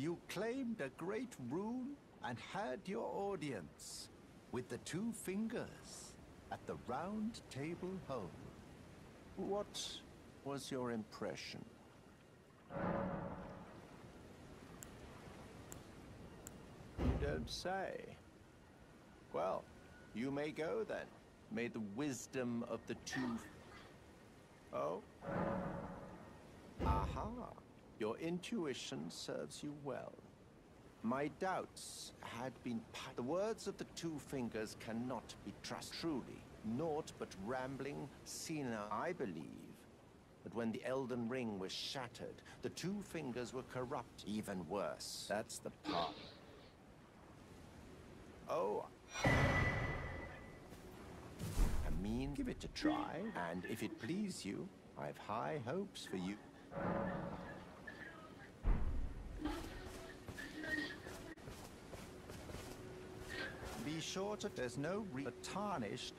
You claimed a great rune and had your audience with the two fingers at the round table Hold. What was your impression? You don't say. Well, you may go then. May the wisdom of the two. Your intuition serves you well. My doubts had been. The words of the two fingers cannot be trusted. Truly, naught but rambling, senile. I believe that when the Elden Ring was shattered, the two fingers were corrupt. Even worse. That's the part. Oh. I mean, give it a try, and if it please you, I've high hopes for you. Be sure to there's no re- tarnished